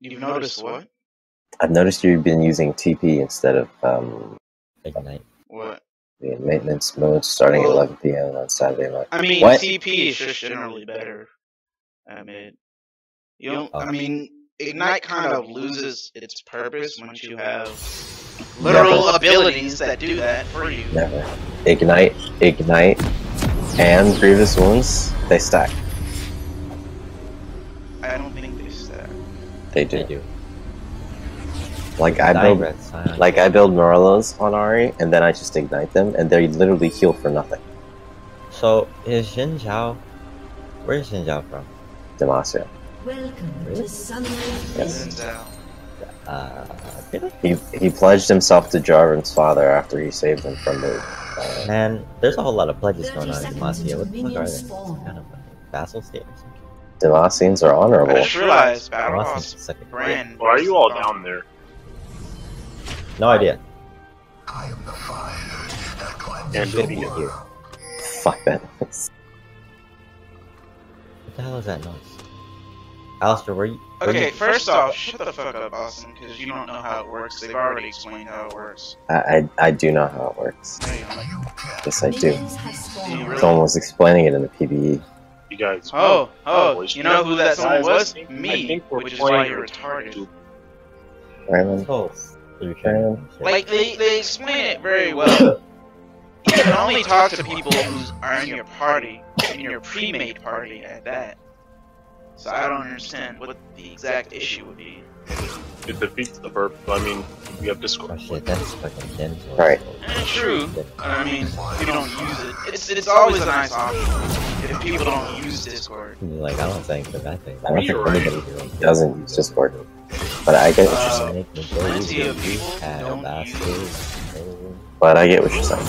You've noticed what? I've noticed you've been using TP instead of um, Ignite. What? the maintenance mode starting Well- at 11 p.m. on Saturday night. I mean, What? TP is just generally better at mid. You don't. I Oh. mean, ignite kind of loses its purpose once you have literal abilities that do that for you. Never. Ignite, Ignite, and Grievous Wounds, they stack. They They do. do. Like I build Breath, like I build Morellos on Ahri, and then I just ignite them, and they literally heal for nothing. So is Xin Zhao? Where's Xin Zhao from? Demacia. Welcome Really? to Summoner's Yes. Turns. Uh, really? He he pledged himself to Jarvan's father after he saved him from the. Uh, Man, there's a whole lot of pledges going on in seconds Demacia. What the fuck are they? spawn. Kind of a vassal state or something? Demacians are honorable. I honorable. just realized Battle Demacia's Lost the second. brand. Why are you all down there? No idea. And Should be here. Fuck that. What the hell is that noise? Alistar, where you? where Okay, you- first off, shut the fuck up, Austin, because you don't know how it works. They've already explained how it works. I, I I do know how it works. No, you don't. Yes, I do. Minions have spawned. really? Someone was explaining it in the PBE. You guys. Oh, oh, oh, oh you know who that someone was? I Me, think we're which is why you're with retarded. two- Raymond, Oh, you're Aaron. Like they, they explain it very well. You can only talk to people who are in your party, in your pre-made party at that. So I don't understand what the exact issue would be. It defeats the purpose. I mean, we have Discord. Oh shit, that's fucking dense. Right. And it's true. I mean, if you don't use it, it's it's always a nice option if people don't use Discord. Like, I don't think the bad thing. I don't think anybody doesn't use Discord. But I get what you're Uh, saying. Make plenty of people Have don't bastards. But I get what you're saying.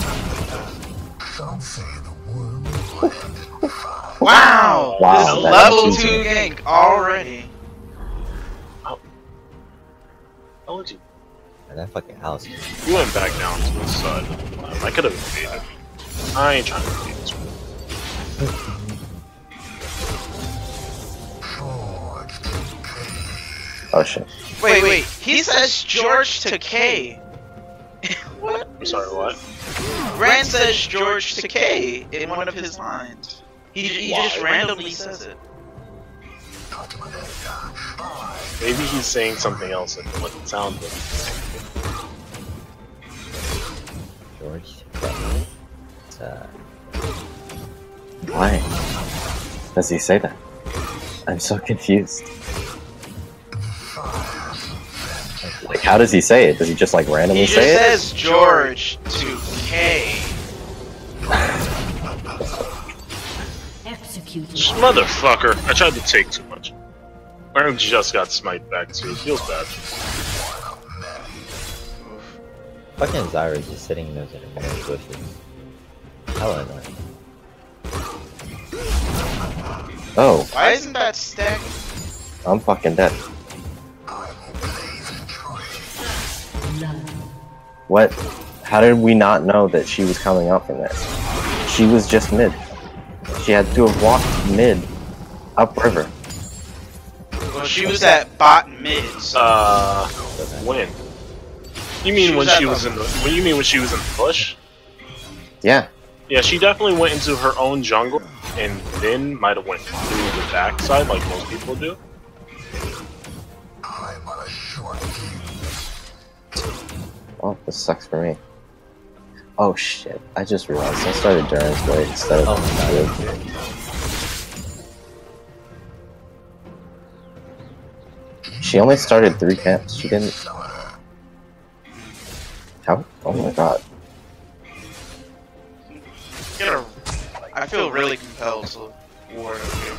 Wow! Wow, This that's level two gank already. Would you? And that fucking Alistar. You went back down to the side. Um, I could have invaded. I ain't trying to invade this one. Oh shit. Wait, wait. He says George to K. what? I'm sorry, what? Rand says George to K in one of his lines. He, he just randomly says it. Maybe he's saying something else than what it sounds like. George. It's, uh, Why? Does he say that? I'm so confused. Like, how does he say it? Does he just like randomly He just say it? says George to K. Executed. This Motherfucker! I tried to take too much. Aaron just got smite back too. It feels bad. fucking Zyra is just sitting in those intermittent bushes. Hella annoying. Oh, Why isn't that stacked? I'm fucking dead. What? How did we not know that she was coming up from there? She was just mid. She had to have walked mid, upriver. Well, she was at bot mid. So Uh, when? You mean She when was she was the- in the? When you mean when she was in the bush? Yeah, Yeah, she definitely went into her own jungle, and then might have went through the backside like most people do. Oh, this sucks for me. Oh shit! I just realized I started Doran's Blade instead of. Oh She only started three camps. She didn't. How? Oh my god! get a. I feel really compelled to ward up here.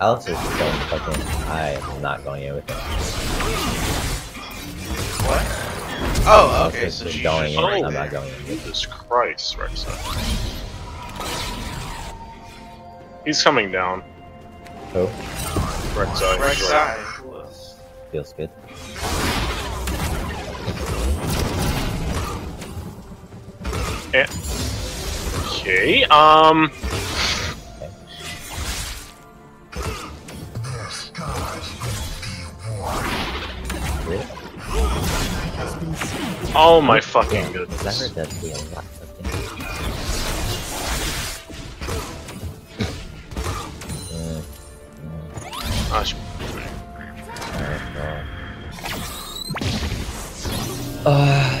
Alistar's just fucking. I am not going in with him. What? Oh, oh okay. Alistar's So she's going just in. I'm not going in. Jesus Christ, Rek'Sai. He's coming down. Who? Rek'Sai. Right he's right. side. Feels good. Eh. Okay. Um. Really? Has been slain. Oh my fucking Yeah, goodness. Uh,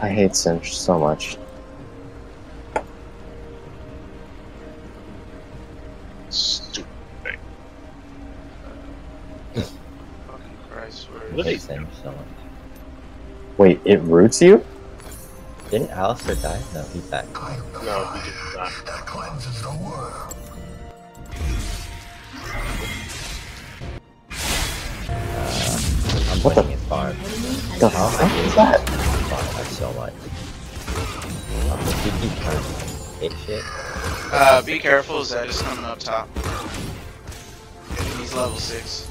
I hate Cinch so much. Stupid thing. Fucking Christ, where I Look hate so much. Wait, it roots you? Didn't Alistar die? No, he's back. No, he did not. What the- playing his farm. The How fuck am I is doing that? farm by so much? If you keep trying to hit shit, Uh, be careful, Zed is coming up top. He's level 6.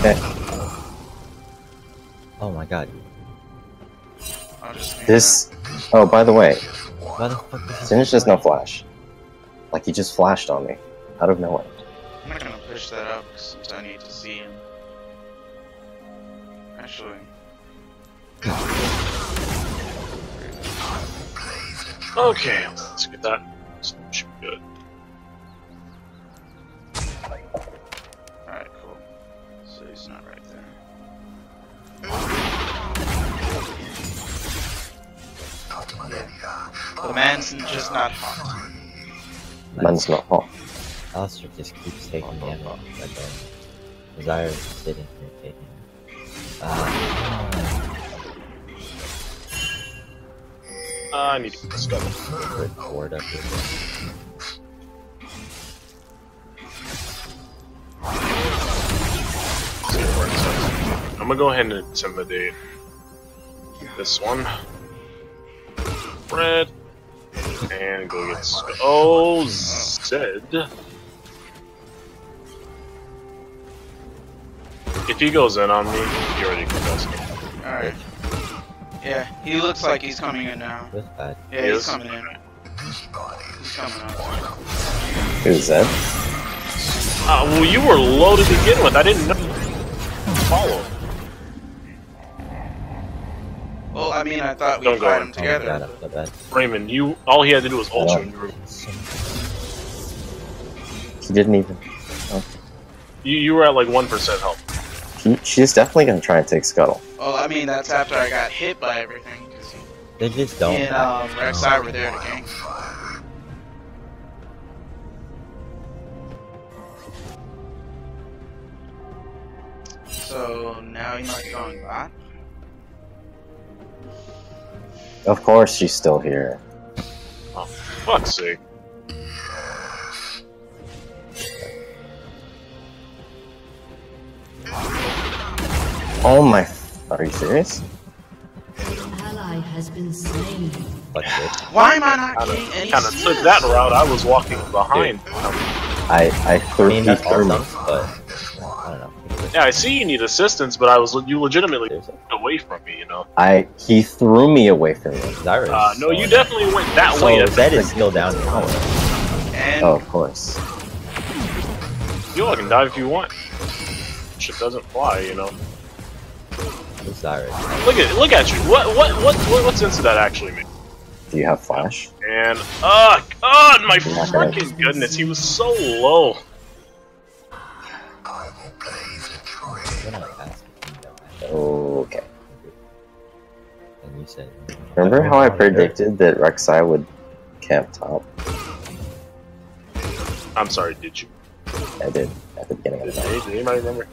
Okay. oh my god. I'll just This. Oh, by the way, Why the fuck is Cinch does no flash. Like, he just flashed on me. Out of nowhere. I'm not gonna push that up since I need to see him. Actually, Okay, let's get that. Should be good. alright, cool. So he's not right there. Yeah. The man's just not hot. Man's not hot. Alistar just keeps taking damage, but then Zyra is sitting here taking. Ah, I need to get this done. good board up here. It says. I'm gonna go ahead and intimidate this one. Red. And go get Sc- Oh, Zed. If he goes in on me, he already confessed me. Alright. Yeah, he looks like he's coming in now. That's bad. Yeah, He he's coming in. He's coming up. Who's that? Uh, well, you were low to begin with. I didn't know. Follow. Well, I mean, I thought we'd Don't go fight in. them Oh together. I'm so bad. Raymond, you all he had to do was ultra. and you were- He didn't even. You, you were at like one percent health. He, she's definitely gonna try and take Scuttle. Well, I mean, that's after I got hit by everything. They just don't. me and um, Rek'Sai were there to gank. So now he might be going back. Of course, she's still here. Oh, fuck's sake. Oh my. Are you serious? An ally has been slain. Fuck. Why am I not Kind getting any Kind of took that route. I was walking behind. I I I threw, mean, he that's threw but I don't know. Yeah, I see you need assistance, but I was you legitimately There's a away from me. You know. I he threw me away from him. Zyra. Uh, no, so you annoying. definitely went that way. So That's Zed still down here. Oh, of course. You all can dive if you want. Shit doesn't fly, you know. Who's Zyra? Look at look at you. What what what, what what's into that actually mean? Do you have flash? And oh God, my You're not gonna- freaking goodness, he was so low. We're not asking you that. Okay. And you said. Remember how I predicted that Rek'Sai would camp top? I'm sorry, did you? I did at the beginning of the night. did anybody remember?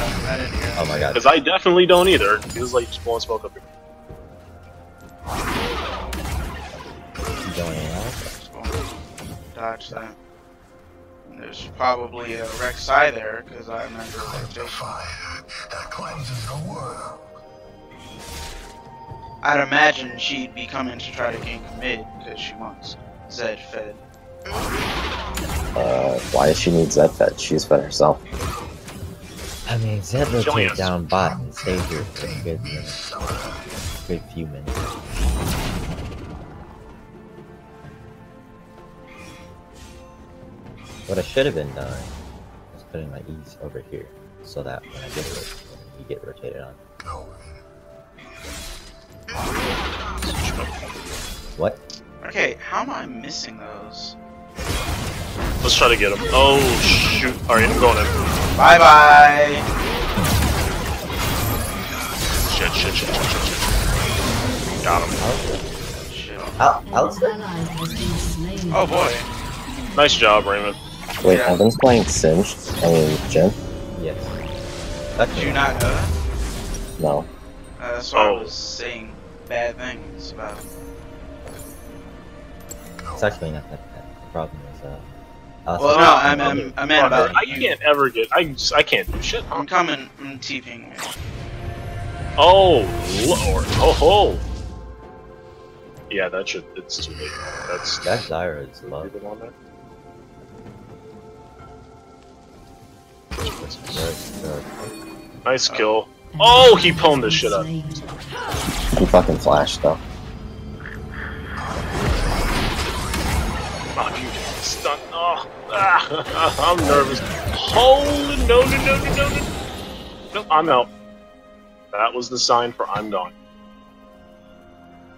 Oh my god. Because I definitely don't either. He was like just blowing smoke up here. You going out? Dodge that. There's probably a Rek'Sai there because I remember rotation. I'd imagine she'd be coming to try to gank mid because she wants Zed fed. Uh, why does she need Zed fed? She's fed herself. I mean, Zed Killing rotate us. down bot and stay here for a good minute. Good few minutes. What I should have been doing is putting my E's over here, so that when I get it, you get rotated on. What? Okay, how am I missing those? Let's try to get him. Oh shoot! All right, I'm going in. Bye bye. Shit, shit, shit, shit, shit, shit. Got him. Shit. Al Alistar? ally has been slain. Oh boy. Nice job, Raymond. Wait, Yeah. Evan's playing Singed? I mean, Jhin? Yes. That's Did you not know that? No. Uh, that's why Oh. I was saying bad things about. It's actually not that bad. The problem is, uh. Alistar- Well, oh, no, I mean, I meant about I can't ever get. I just, I can't do shit. I'm coming. I'm TPing. Oh lord. Oh ho. Yeah, that should. It's too late. That's That Zyra is low. Leave it on there. That's very good. Nice uh, kill. Oh, he has pwned the been shit up. He fucking flashed, though. Fuck you, stun. Oh, ah, I'm nervous. Holy no, no, no, no, no, no. No, I'm out. That was the sign for I'm gone.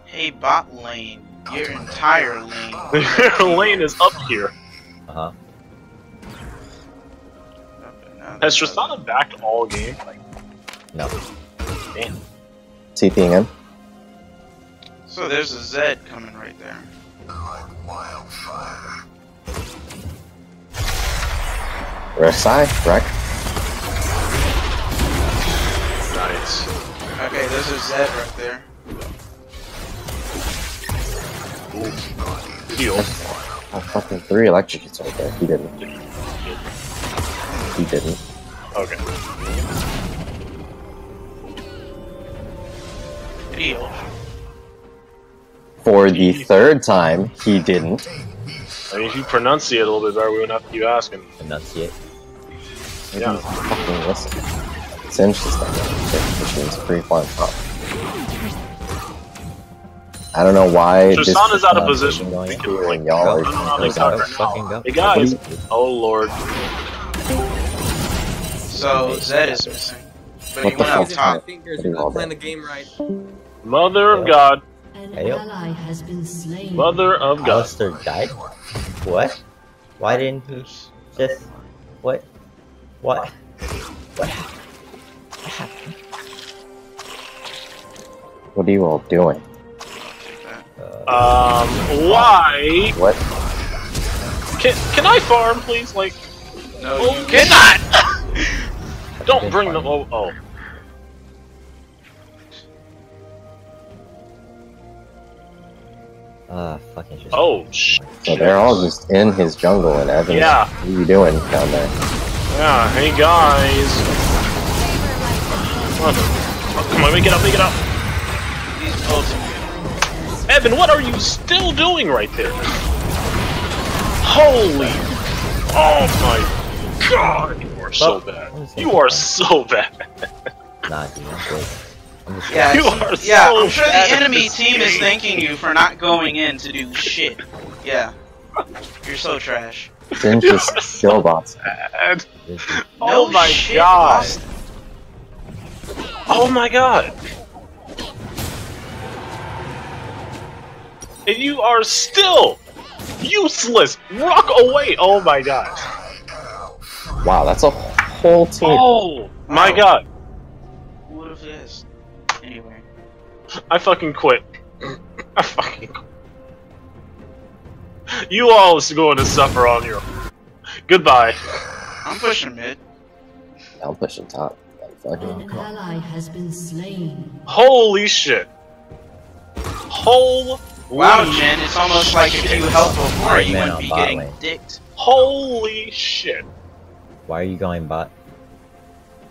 Hey, bot lane. Your entire lane. Their lane is up here. Uh huh. Has Tristana backed all game? No. Damn. TPing in. So there's a Zed coming right there. Rek'Sai, Rek. Nice. Okay, there's a Zed right there. Heal. Oh, fucking three electrocutes right there. He didn't. He didn't. Okay. Heal. For the third time, he didn't. I mean, if you pronunciate a little bit better, we wouldn't have to keep asking. Enunciate. Maybe Yeah. he's fucking listen. Singed is not which means free farm top. I don't know why this Tristana's is out of position. going We can, like, y'all are. Fucking go. Hey guys. Oh lord. So Zed is missing. But What the went up top. fingers, What do you you're call not playing the game right. Mother of God. An Hey, ally has been slain. Mother of God. Alistar died? What? Why didn't he just. What? What? What happened? What happened? What are you all doing? Uh, Um, why? What? Can can I farm, please? Like, No, oh, you cannot! don't bring them. Oh, oh. Ah, fucking just. Oh, sh- So they're all just in his jungle and Evan. Yeah. What are you doing down there? Yeah. Hey guys. Mother. Oh, come on, make it up, make it up. He's ultimate. Evan, what are you still doing right there? Holy! Oh my God! You are so bad. You are so bad. Nah, dude, I'm good. Yeah, You are yeah. so I'm sure the enemy this team is thanking you for not going in to do shit. Yeah, you're so trash. Singed You are just so kill bots. bad. This is- Oh No my shit, God! Oh my God! And you are still useless. Rock away! Oh my God! Wow, that's a whole team. Oh my Wow. God! Who would have guessed? Anyway, I fucking quit. I fucking quit. You all is going to suffer on your. Goodbye. I'm pushing mid. I'm pushing top. An ally has been slain. Holy shit. Holy Wow, Jen, it's almost like if you helped before, you wouldn't be getting lane. dicked. Holy shit. Why are you going bot?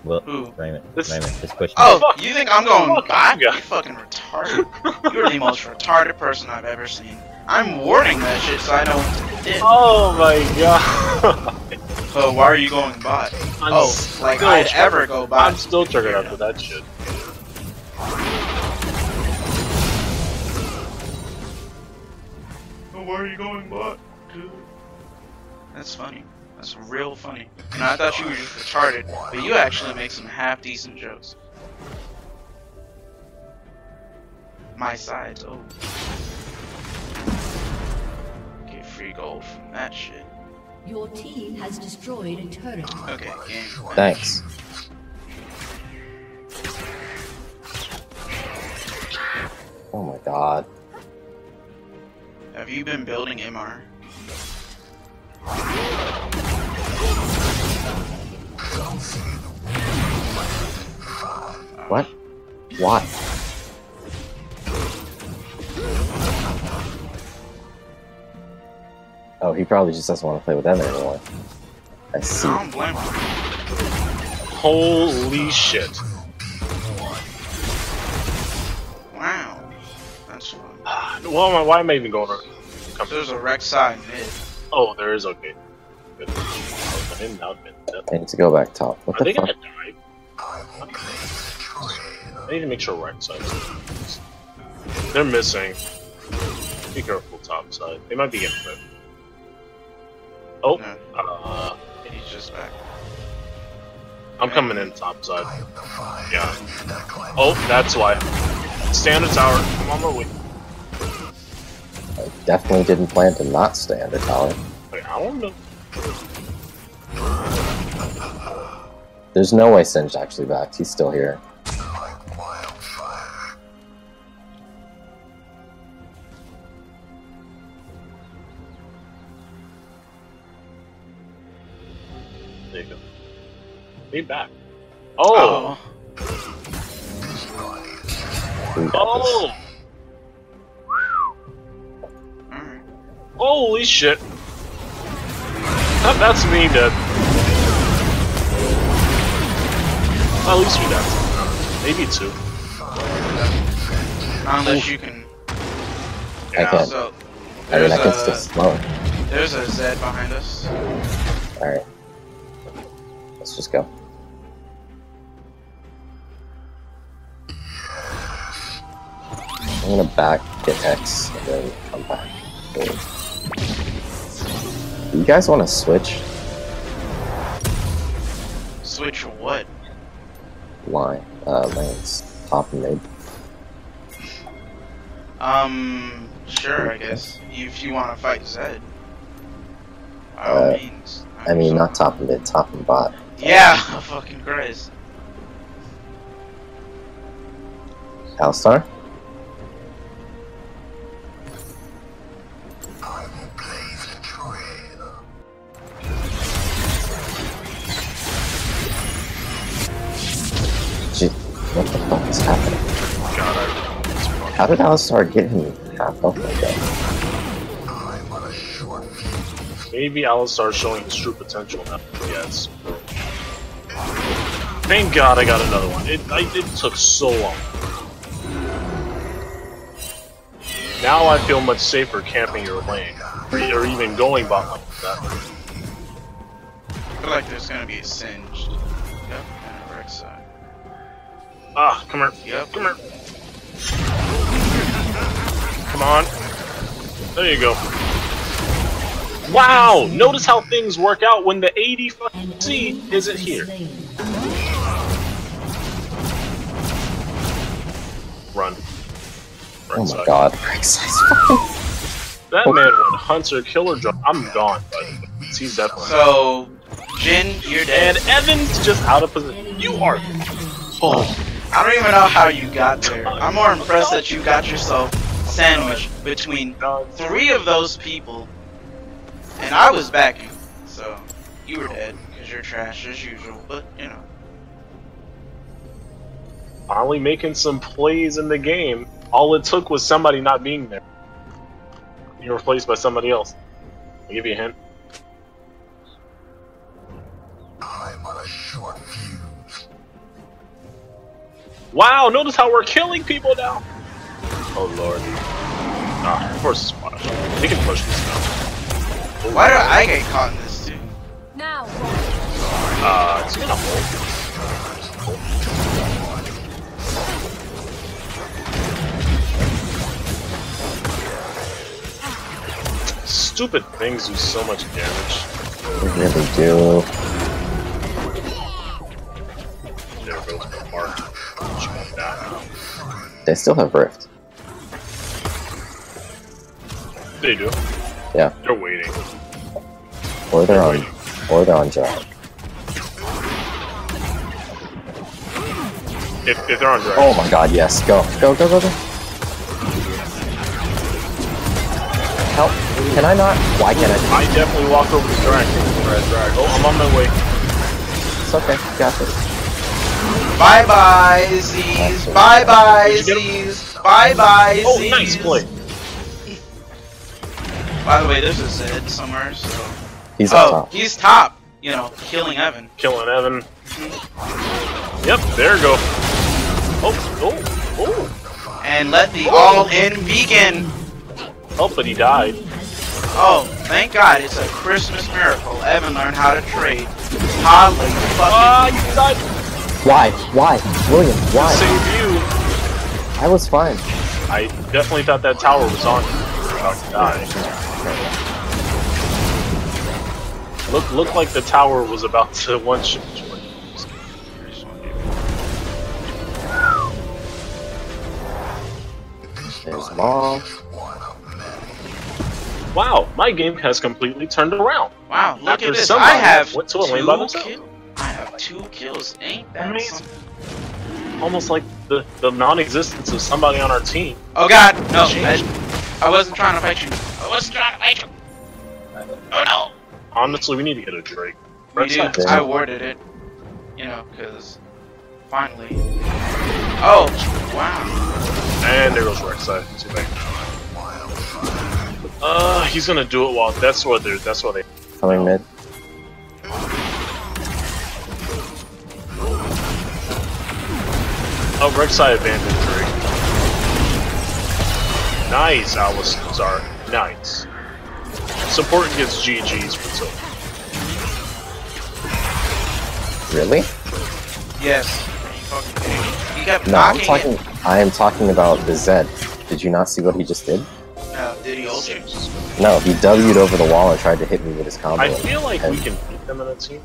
Well, Who? Raymond, This- Raymond, just push me. Oh, Fuck. you think I'm going Fuck bot? you. You fucking retarded. You're the most retarded person I've ever seen. I'm warding that shit so I know when to dip. Oh my god. So why are you going bot? I'm oh, like I'd ever go bot. I'm still triggered after that shit. So why are you going bot, dude? That's funny. That's real funny. And I thought you were just retarded, but you actually make some half decent jokes. My sides, oh. Get free gold from that shit. Your team has destroyed a turret. Okay, game. Thanks. Oh my god. Have you been building MR? Why? Oh, he probably just doesn't want to play with them anymore. I see. I don't blame him. Holy shit. Wow. That's fun. Well, am I- why am I even going around? Come- There's a Rek'Sai mid. Oh, there is, okay. Good. I didn't know that. I need to go back top. What Are the they gonna fuck? Die? I need to make sure right side. They're missing. Be careful top side. They might be getting hit. Oh, No, uh, he's just back. I'm coming in top side. Yeah. Oh, that's why. Standard tower. I'm on my way. I definitely didn't plan to not stay under tower. Wait, I don't know. There's no way Singe actually backed. He's still here. Oh! We got Oh! Holy shit! That, that's me dead. At least we got Maybe two. Not Unless you can. this. I can. So, I mean, I can a, still slow. there's a Zed behind us. Alright. Let's just go. I'm gonna back, get X, and then come back. You guys want to switch Switch what? line, uh, lanes, top and mid? Um, sure, I guess. If you want to fight Zed. By all Uh, means. I mean, So- not top and mid, top and bot. Yeah, fucking Christ. Alistar? What the fuck is happening? God, I How did Alistar get him half health like that? I'm on a short. Maybe Alistar's showing his true potential now. Yes. Thank God I got another one. It, I, it took so long. Now I feel much safer camping your lane, or, or even going bot like that. I feel like there's gonna be a singed. Ah, come here. Yep. Come here. Come on. There you go. Wow! Notice how things work out when the 80 fucking C isn't here. been slain. Run. Oh Run my side. god, Rek'Sai's. That man went hunter killer drop. I'm gone, by the way. He's definitely. So, Jhin, you're dead. And Evan's just out of position. You are. Oh, I don't even know how you got there. I'm more impressed that you got yourself sandwiched between uh, three of those people, and I was backing. So, you were dead because you're trash as usual. But you know, Finally making some plays in the game. All it took was somebody not being there. You're replaced by somebody else. I'll give you a hint. Wow, notice how we're killing people now. Oh lord. Ah, of course it's Splash. We can push this now. why do I get caught in this too? Now, Uh, it's gonna hold. Stupid things do so much damage. We really do. They still have Rift. They do. Yeah. They're waiting. Or they're on or they're on Jack. If, if they're on direct. Oh my god, yes. Go. Go, go, go, go. Help. Can I not? Why can't I? I definitely walk over to drag. Oh, I'm on my way. It's okay. Got this. Bye bye, Z's. Bye bye, Did you get Z's. Bye bye, Z's. Oh, nice play. By the way, there's a Zed somewhere, so. He's up Oh, top. he's top. You know, killing Evan. Killing Evan. Yep, there you go. Oh, oh, oh. And let the all-in begin. Oh, but he died. Oh, thank God, it's a Christmas miracle. Evan learned how to trade. Holly Ah, fucking. you died. Why? Why? William, why? Save you. I was fine. I definitely thought that tower was on you. You were about to die. Look, looked like the tower was about to one shot. There's mom. Wow, my game has completely turned around. Wow, look After at this. somebody I have went to a two lane by themselves. Kill- I have two kills. Ain't that Amazing. something? Almost like the, the non-existence of somebody on our team. Oh God, no! I, I wasn't trying to fight you. I wasn't trying to fight you. Oh no! Honestly, we need to get a Drake. We do. I awarded it. You know, because finally. Oh wow! And there goes Rek'Sai. See if I can- Uh, he's gonna do it while that's what they're. That's what they. Coming mid. Oh, Rek'Sai abandoned Drake. Nice, Alistar. Nice. Support against GG's for so. Really? Yes. You fucking me? He kept No, I'm talking. it. I am talking about the Zed. Did you not see what he just did? No, did he ult you? No, he W'd over the wall and tried to hit me with his combo. I feel like we can beat them in a team.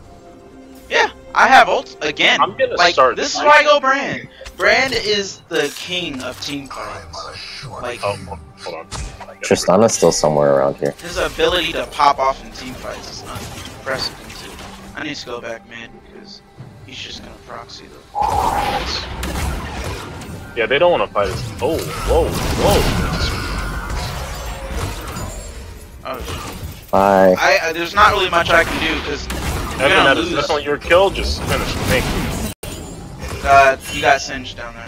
Yeah, I have ult again. I'm gonna like, start This is why I go Brand. Brand is the king of team fights. Like Oh, hold on. Tristana's still somewhere around here. his ability to pop off in team fights is unprecedented. I need to go back mid because he's just gonna proxy the. Yeah, they don't want to fight us. Oh, whoa, whoa. Oh, shit. Bye. I, I there's not really much I can do because Evan, gonna that is lose. definitely your kill. Just finish. Thank you. uh, you got singed down there.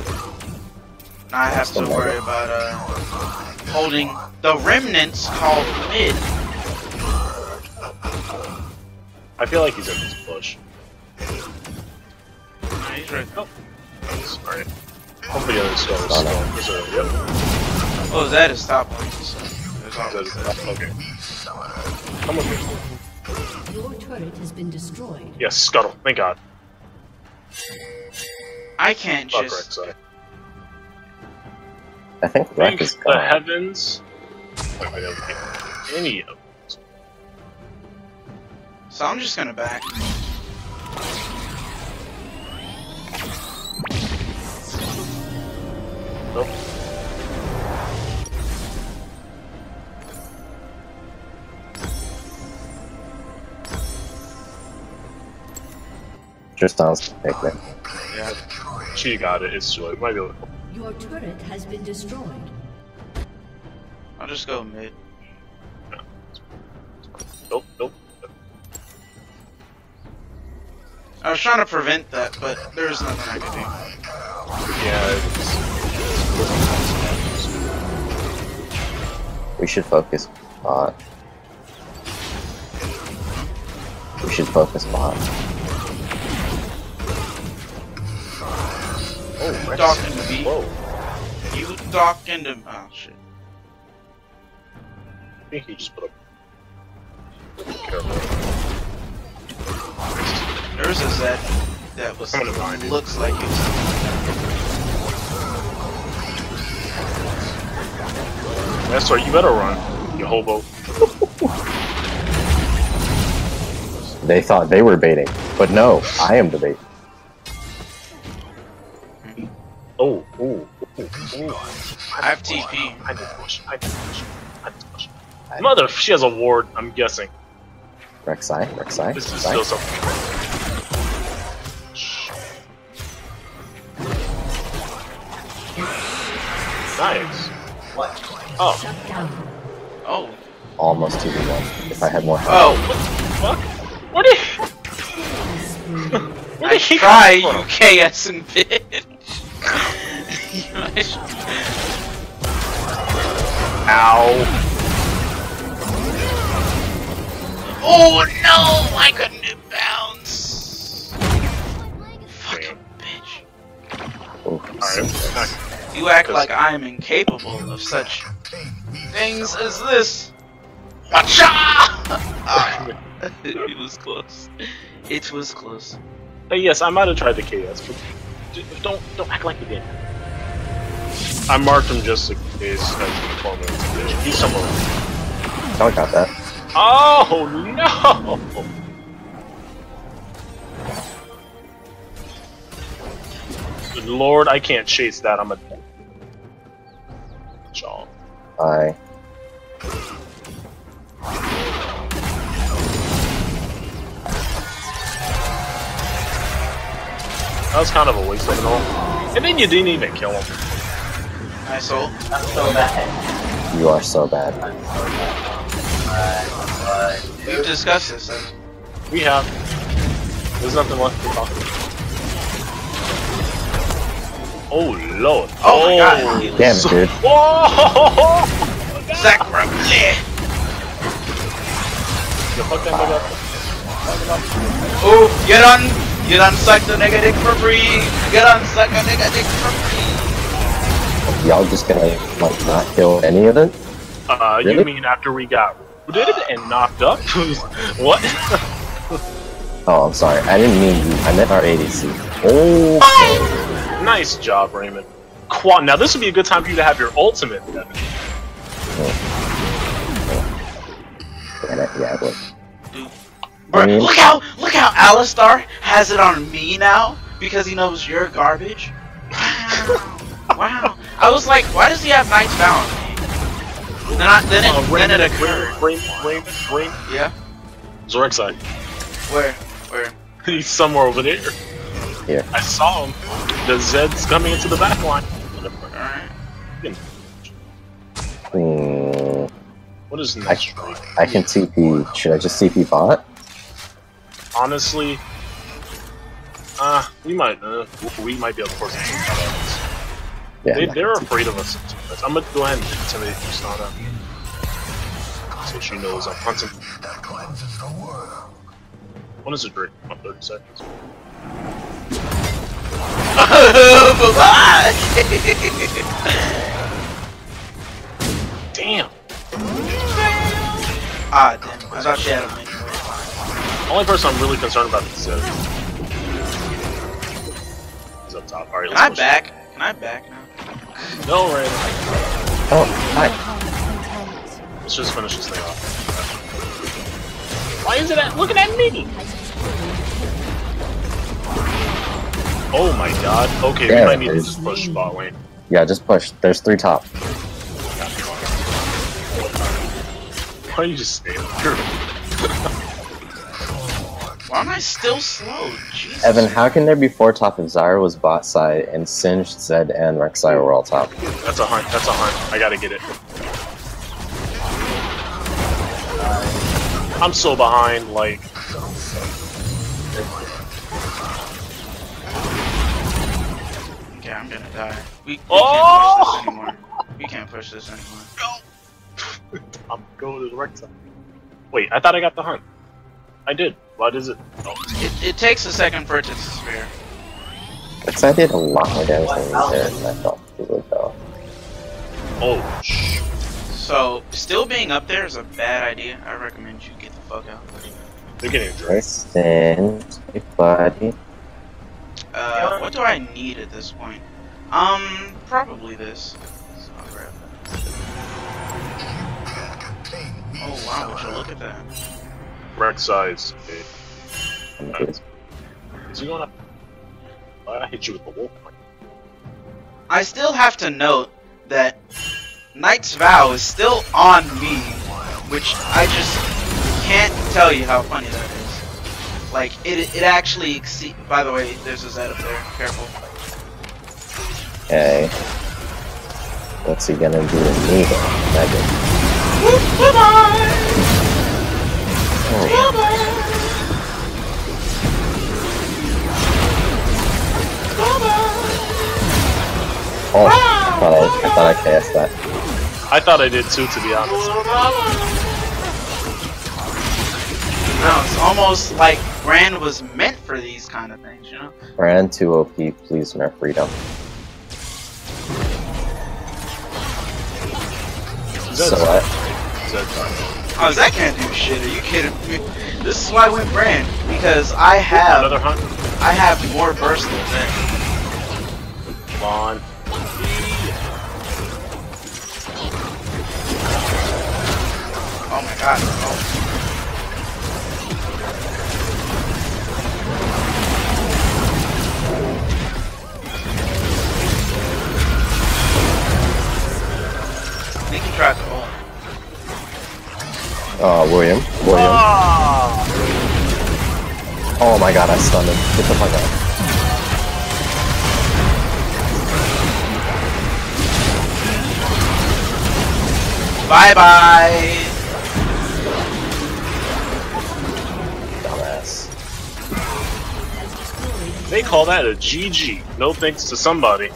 Now I have to worry about uh holding the remnants called mid. I feel like he's in this bush. Nah, he's right. Oh, Alright. Hopefully, the other skull is Oh, still. Is there, yep. oh, that is stop point. So there's all- That is- okay. Come with me. Your turret has been destroyed. Yes, scuttle. Thank God. I can't Fuck just. Rek'Sai. I think Wreck Thank is the gone. heavens. I don't get any of So I'm just gonna back. Nope. Tristana's pick there. Yeah, she got it. It's too late. Might be able to. Your turret has been destroyed. I'll just go mid. Nope, nope. I was trying to prevent that, but there's nothing I could do. Yeah, it's, We should focus bot. We should focus bot. Oh, You docked into B. Whoa. You docked into. Oh shit. I think he just put up. Careful. There's a Zed that was I'm gonna it. looks like it's. That's right. You better run, you hobo. They thought they were baiting, but no, I am the bait. Oh, oh, oh, ooh. I have TP. I need to push. I need to push. I need to push. Mother, she has a ward. I'm guessing. Rek'Sai, Rek'Sai, This is Rek'Sai. still something. Nice. What? Oh, Shut down. Oh, Almost 2v1. If I had more health. oh! fuck. Where did where I did he try, come you? KS and bitch. Ow. oh no! I couldn't do bounce. Fucking bitch. Oh, Alright. You act like I am incapable of such things as this. Watcha! Ah, it was close. It was close. Hey, yes, I might have tried the KS, but d- don't don't act like you did. I marked him just in case as the. He's somewhere. I got that. Oh no! Good Lord, I can't chase that. I'm a. Shaw. I. That was kind of a waste of it all. And then you didn't even kill him. Nice ult. I'm so bad. You are so bad. I'm so bad. Alright, We've discussed this. We have. There's nothing left to talk about. Oh lord. Oh my oh. god. Damn it, so- dude. Whoa! Sacrilege. You fuck that nigga up. Oh, get on, get on, suck the nigga dick for free. Get on, suck a nigga dick for free. Y'all just gonna like not kill any of it? Uh, you mean after we got rooted and knocked up? what? Oh, I'm sorry. I didn't mean you. I meant our ADC. Oh. nice job, Raymond. Qua now this would be a good time for you to have your ultimate. Devin. Damn it, yeah, it would. Bro, I mean- look how, look how Alistar has it on me now because he knows you're garbage. Wow, wow. I was like, why does he have Knight's Vow on me? Then, I, then it, Uh, then it occurred. Raymond, Raymond, Raymond. Yeah. Zorexide. Where, where? He's somewhere over there. Here. I saw him. The Zed's coming into the back line. All right. Hmm. What is next? Ray? I can TP. Should I just TP bot? Honestly, uh, we might, uh, we might be able to force it to Yeah. they, they're afraid of us. I'm gonna go ahead and intimidate Kusana. So she knows I'm hunting. That cleanses the world. When is it break? About 30 seconds. Bye-bye. Damn! ah, damn. I thought she had a link. Only person I'm really concerned about is uh, Zed. He's up top. Alright, Can I let's push. back? Can I back now? No, Ray. Oh, hi. Let's just finish this thing off. Why is it at- looking at me? Oh my god. Okay, we Yeah, might need to just push bot lane. Yeah, just push. There's three top. Why don't you just stay up here? Why am I still slow? Jesus. Evan, how can there be four top if Zyra was bot side and Singed, Zed, and Rek'Sai were all top? That's a hunt. That's a hunt. I gotta get it. I'm so behind, like. Okay, I'm gonna die. We, we Oh! can't push oh! this anymore. We can't push this anymore. I'm going to the right side. Wait, I thought I got the hunt. I did. What is it? Oh, It, it takes a second for it to sphere. I did a lot more damage than me there than I thought he would though. oh sh. So, still being up there is a bad idea. I recommend you get the fuck out. They're getting dragged. Listen, buddy. Uh, what do I need at this point? Um, probably this. So I'll grab that. Oh wow, would you look at that? Right size. Okay. Is he going up? I hit you with the wolf. I still have to note that Knight's Vow is still on me, which I just can't tell you how funny that is. Like, it, it actually exceed. By the way, there's a Zed up there. Careful. Okay. What's he gonna do to me then? Megan? Bye-bye! Oh, oh I thought I, I thought I cast that. I thought I did too, to be honest. No, it's almost like Brand was meant for these kind of things, you know? Brand 2 OP, please nerf freedom. So what? Zed's fine. Oh, Zach can't do shit. Are you kidding me? This is why I went Brand because I have Another hunt? I have more burst than Zach. Come on. Oh my god. Oh, William. William. Ah! Oh my god, I stunned him. Get the fuck out. Bye bye. Dumbass. They call that a GG. No thanks to somebody.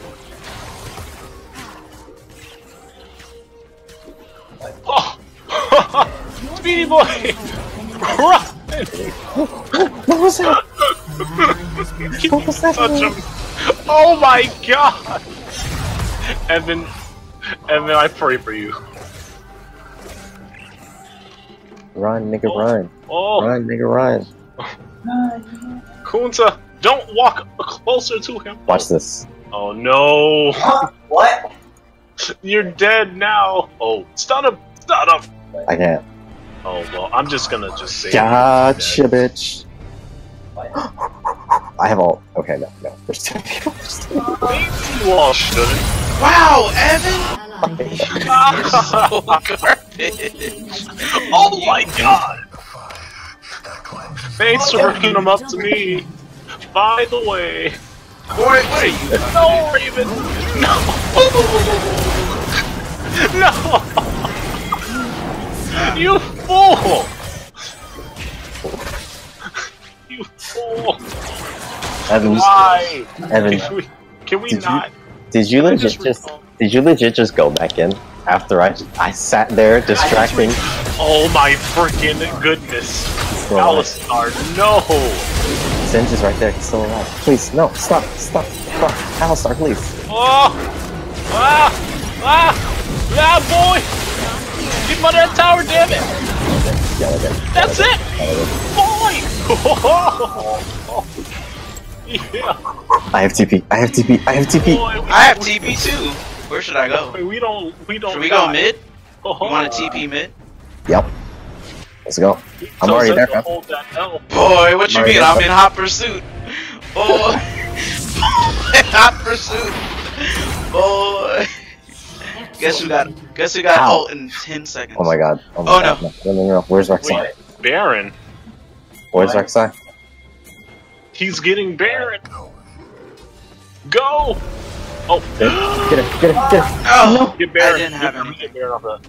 Speedy boy! Run! What was that? What was that? touch him? Oh my god! Evan, Evan, I pray for you. Run, nigga, oh. run. Oh, Run, nigga, run. Kunta, don't walk closer to him. Watch this. Oh no, What? you're dead now. Oh, stun him, stun him. I can't. Oh well, I'm just gonna just say. Gotcha, bitch. I have all. Okay, no, no. There's two people. There's two people. Maybe you all shouldn't. Wow, Evan! Ally so garbage. oh my god! Thanks for bringing him up to me. By the way, Wait, wait. no, Raven, no, no, you fool! You fool! Evan, Why? Evan, Can we, can we Did you- not? did you legit just? recall- Did you legit just go back in after I I sat there distracting? Oh my freaking goodness! Alistar, no! Singe is right there. He's still alive. Please, no, stop, stop, stop. Alistar, please. Oh! Ah! Ah! Ah, boy! Get him under that tower, damn it! Yeah, okay. That's it! Yeah, Boy! yeah, I have TP. I have TP. I have TP. boy! I have TP too. Where should I go? We don't, we don't. Should we go mid? Oh, You want a oh. TP mid? Yep. Let's go. I'm Tell already there, to man. Hold that L. Boy, what you mean? that's I'm in hot pursuit. Boy. hot pursuit. Boy. Guess who got guess who got How? ult in ten seconds. Oh my god. Oh, my Oh, god. No. no, no, no. Where's Rek'Sai? Wait, Baron. Where's Rek'Sai? He's getting Baron. Go! Oh, Get him! get him! get it, get it. Oh, get Baron. I didn't have get, any. Get Baron off that.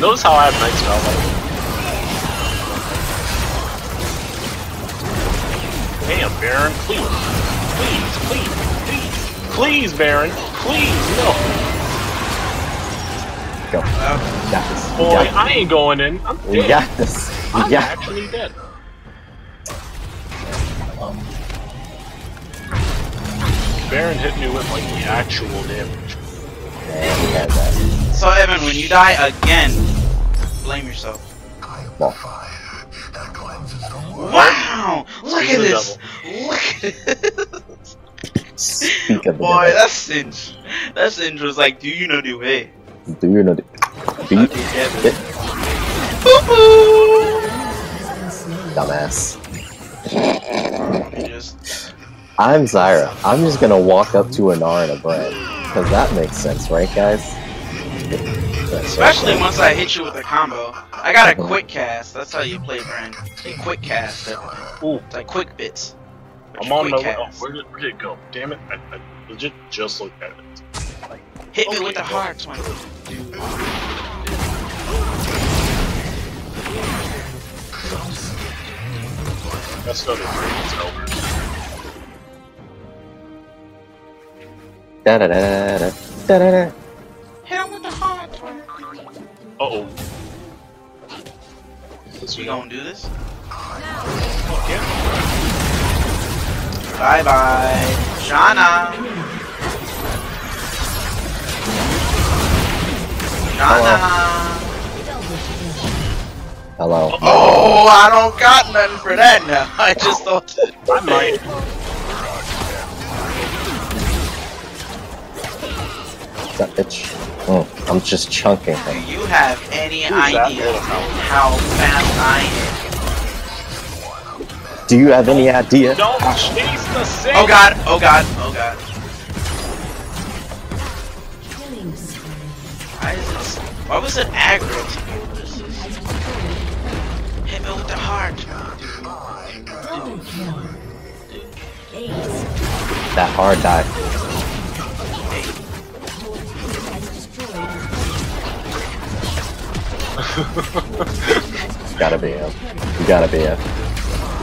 Notice how I have night spell. Like, Damn, Baron, please, please, please, please, please, Baron, please, no. Go. We got this. Boy, got, I ain't going in. I'm we got this. We I'm got actually dead. Baron hit me with like the actual damage. Man, we had that. So Evan, when you die again, blame yourself. I Well, Wow! Look Speak at of the this! Look at this! speak Boy, devil. that's Singe. That Singe was like, do you know the way? Do you know the... Do you... Okay, Evan. Boo boo! Has been slain. Dumbass. Just I'm Zyra. I'm just gonna walk up to Anar and a bread. Cause that makes sense, right guys? Especially once I hit you with a combo. I got a quick cast. That's how you play Brand. You quick cast. Ooh. It's like quick bits. But I'm on my quick way. Oh, cast. where did, where did it go? Damn it! I, I legit just looked at it. Hit me with the go. hearts one. That's another great elders. Da da da da da da da. Hit him with the hearts one. Uh oh. Let's We gonna do this? Okay. Bye bye. Shana. Shana. Hello. Oh, I don't got nothing for that now. I just thought that. I might. That bitch. Mm, I'm just chunking Do you have any Who's idea how fast I am? Do you have any idea? Don't chase the same. Oh god, oh god, oh god. Killing. Why is this? Why was it aggro to me? This is- Hit me with the heart. Double kill. Ace. That hard dive. Gotta be him. You gotta be him.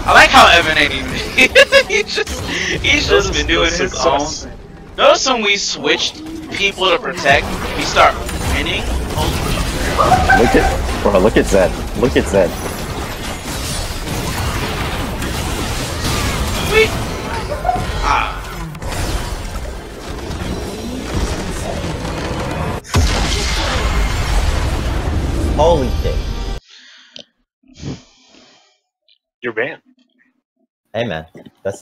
I like how Evan ain't even. he just, he's just been doing his own. Notice when we switched people to protect, we start winning. Look at, bro. Look at Zed. Look at Zed. You're. Hey man, that's